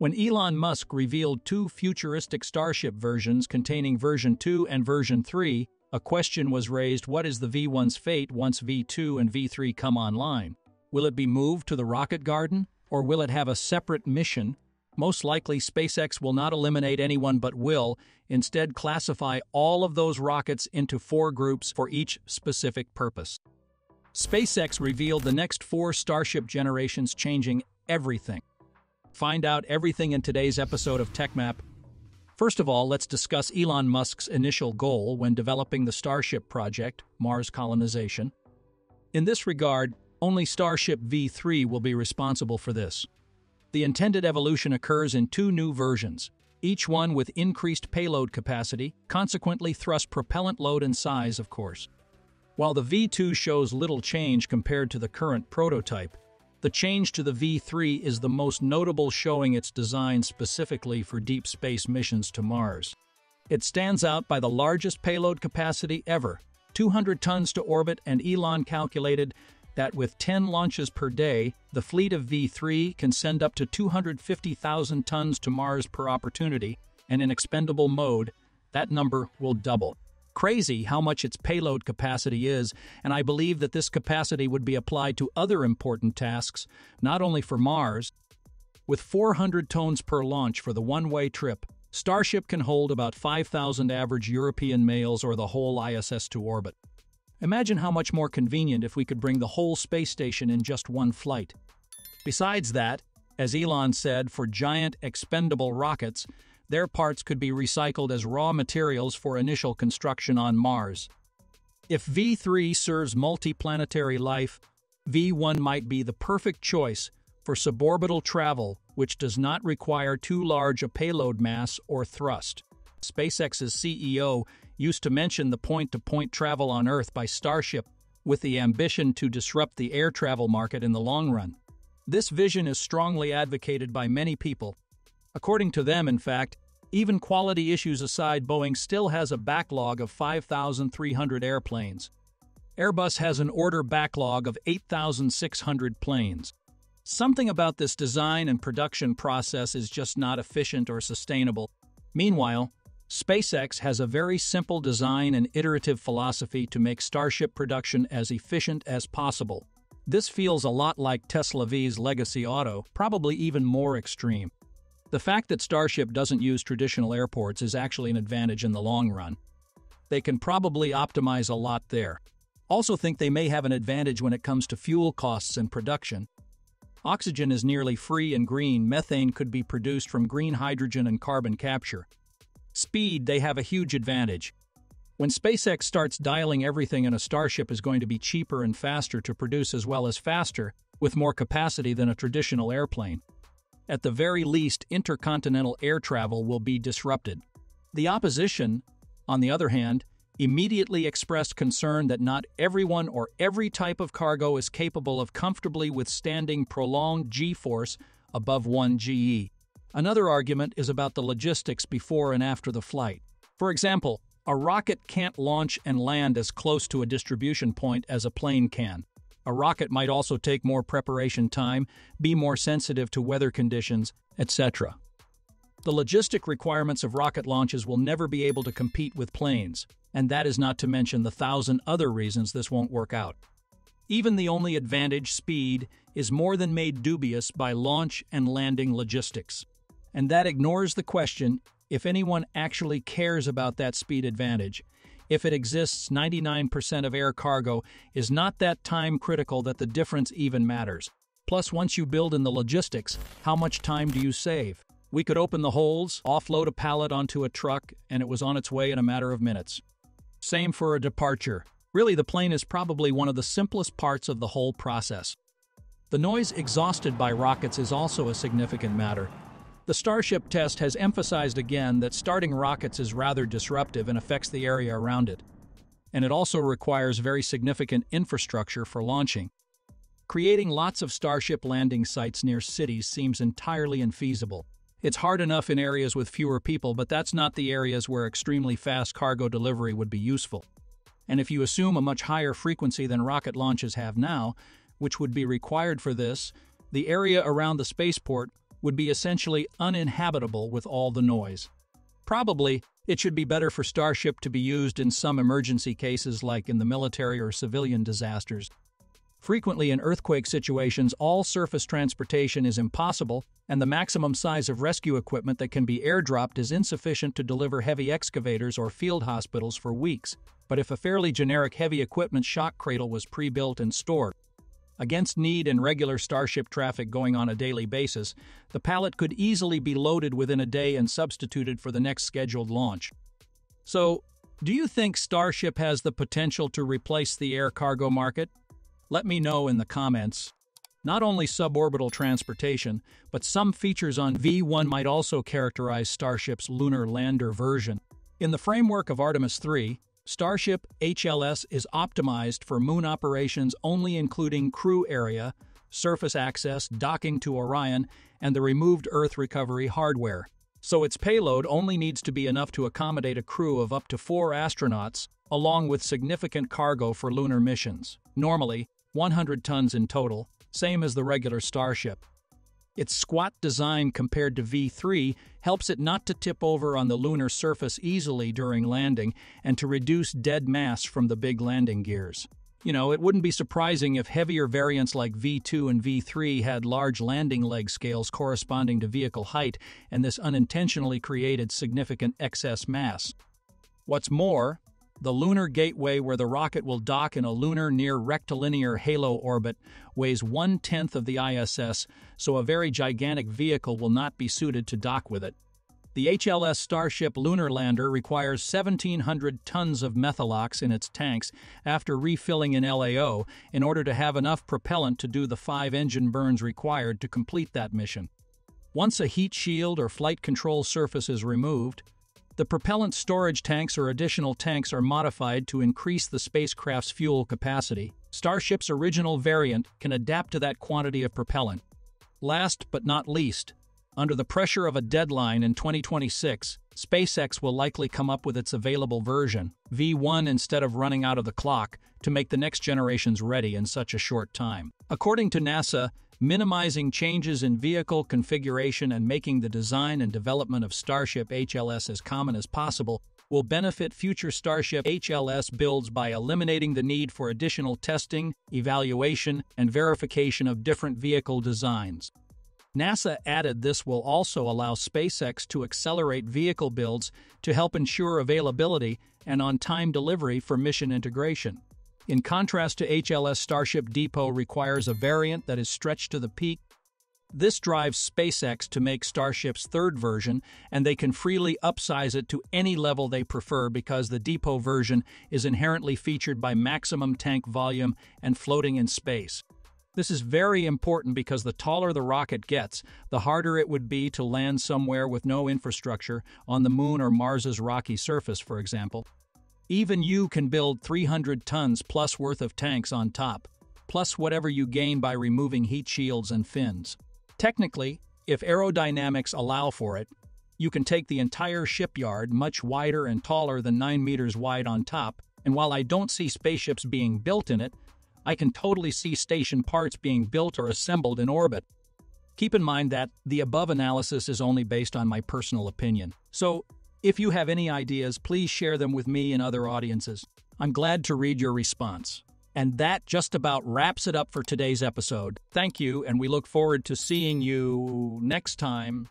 When Elon Musk revealed two futuristic Starship versions containing version 2 and version 3, a question was raised what is the V1's fate once V2 and V3 come online? Will it be moved to the rocket garden, or will it have a separate mission? Most likely, SpaceX will not eliminate anyone but will instead classify all of those rockets into four groups for each specific purpose. SpaceX revealed the next four Starship generations changing everything. Find out everything in today's episode of TechMap. First of all, let's discuss Elon Musk's initial goal when developing the Starship project, Mars colonization. In this regard, only Starship V3 will be responsible for this. The intended evolution occurs in two new versions, each one with increased payload capacity, consequently thrust propellant load and size, of course. While the V2 shows little change compared to the current prototype, the change to the V3 is the most notable showing its design specifically for deep space missions to Mars. It stands out by the largest payload capacity ever, 200 tons to orbit, and Elon calculated that with 10 launches per day, the fleet of V3 can send up to 250,000 tons to Mars per opportunity, and in expendable mode, that number will double. Crazy how much its payload capacity is, and I believe that this capacity would be applied to other important tasks, not only for Mars. With 400 tons per launch for the one-way trip, Starship can hold about 5,000 average European males or the whole ISS to orbit. Imagine how much more convenient if we could bring the whole space station in just one flight. Besides that, as Elon said, for giant expendable rockets, their parts could be recycled as raw materials for initial construction on Mars. If V3 serves multiplanetary life, V1 might be the perfect choice for suborbital travel which does not require too large a payload mass or thrust. SpaceX's CEO used to mention the point-to-point travel on Earth by Starship with the ambition to disrupt the air travel market in the long run. This vision is strongly advocated by many people. According to them, in fact, even quality issues aside, Boeing still has a backlog of 5,300 airplanes. Airbus has an order backlog of 8,600 planes. Something about this design and production process is just not efficient or sustainable. Meanwhile, SpaceX has a very simple design and iterative philosophy to make Starship production as efficient as possible. This feels a lot like Tesla V's legacy auto, probably even more extreme. The fact that Starship doesn't use traditional airports is actually an advantage in the long run. They can probably optimize a lot there. Also think they may have an advantage when it comes to fuel costs and production. Oxygen is nearly free and green, methane could be produced from green hydrogen and carbon capture. Speed, they have a huge advantage. When SpaceX starts dialing everything in a Starship is going to be cheaper and faster to produce as well as faster, with more capacity than a traditional airplane. At the very least, intercontinental air travel will be disrupted. The opposition, on the other hand, immediately expressed concern that not everyone or every type of cargo is capable of comfortably withstanding prolonged g-force above 1 GE. Another argument is about the logistics before and after the flight. For example, a rocket can't launch and land as close to a distribution point as a plane can. A rocket might also take more preparation time, be more sensitive to weather conditions, etc. The logistic requirements of rocket launches will never be able to compete with planes, and that is not to mention the thousand other reasons this won't work out. Even the only advantage, speed, is more than made dubious by launch and landing logistics and that ignores the question if anyone actually cares about that speed advantage. If it exists, 99% of air cargo is not that time critical that the difference even matters. Plus, once you build in the logistics, how much time do you save? We could open the holes, offload a pallet onto a truck, and it was on its way in a matter of minutes. Same for a departure. Really, the plane is probably one of the simplest parts of the whole process. The noise exhausted by rockets is also a significant matter, the Starship test has emphasized again that starting rockets is rather disruptive and affects the area around it. And it also requires very significant infrastructure for launching. Creating lots of Starship landing sites near cities seems entirely infeasible. It's hard enough in areas with fewer people, but that's not the areas where extremely fast cargo delivery would be useful. And if you assume a much higher frequency than rocket launches have now, which would be required for this, the area around the spaceport would be essentially uninhabitable with all the noise. Probably, it should be better for Starship to be used in some emergency cases like in the military or civilian disasters. Frequently in earthquake situations, all surface transportation is impossible, and the maximum size of rescue equipment that can be airdropped is insufficient to deliver heavy excavators or field hospitals for weeks. But if a fairly generic heavy equipment shock cradle was pre-built and stored, Against need and regular Starship traffic going on a daily basis, the pallet could easily be loaded within a day and substituted for the next scheduled launch. So, do you think Starship has the potential to replace the air cargo market? Let me know in the comments. Not only suborbital transportation, but some features on V1 might also characterize Starship's lunar lander version. In the framework of Artemis 3, Starship HLS is optimized for moon operations only including crew area, surface access, docking to Orion, and the removed Earth recovery hardware. So its payload only needs to be enough to accommodate a crew of up to four astronauts, along with significant cargo for lunar missions. Normally, 100 tons in total, same as the regular Starship. Its squat design compared to V3 helps it not to tip over on the lunar surface easily during landing and to reduce dead mass from the big landing gears. You know, it wouldn't be surprising if heavier variants like V2 and V3 had large landing leg scales corresponding to vehicle height, and this unintentionally created significant excess mass. What's more, the lunar gateway where the rocket will dock in a lunar near rectilinear halo orbit weighs one-tenth of the ISS, so a very gigantic vehicle will not be suited to dock with it. The HLS Starship lunar lander requires 1,700 tons of methalox in its tanks after refilling in LEO in order to have enough propellant to do the five engine burns required to complete that mission. Once a heat shield or flight control surface is removed, the propellant storage tanks or additional tanks are modified to increase the spacecraft's fuel capacity. Starship's original variant can adapt to that quantity of propellant. Last but not least, under the pressure of a deadline in 2026, SpaceX will likely come up with its available version, V1 instead of running out of the clock, to make the next generations ready in such a short time. According to NASA, minimizing changes in vehicle configuration and making the design and development of Starship HLS as common as possible will benefit future Starship HLS builds by eliminating the need for additional testing, evaluation, and verification of different vehicle designs. NASA added this will also allow SpaceX to accelerate vehicle builds to help ensure availability and on-time delivery for mission integration. In contrast to HLS Starship Depot requires a variant that is stretched to the peak. This drives SpaceX to make Starship's third version, and they can freely upsize it to any level they prefer because the Depot version is inherently featured by maximum tank volume and floating in space. This is very important because the taller the rocket gets, the harder it would be to land somewhere with no infrastructure, on the Moon or Mars's rocky surface, for example. Even you can build 300 tons plus worth of tanks on top, plus whatever you gain by removing heat shields and fins. Technically, if aerodynamics allow for it, you can take the entire shipyard much wider and taller than 9 meters wide on top, and while I don't see spaceships being built in it, I can totally see station parts being built or assembled in orbit. Keep in mind that the above analysis is only based on my personal opinion, so if you have any ideas, please share them with me and other audiences. I'm glad to read your response. And that just about wraps it up for today's episode. Thank you, and we look forward to seeing you next time.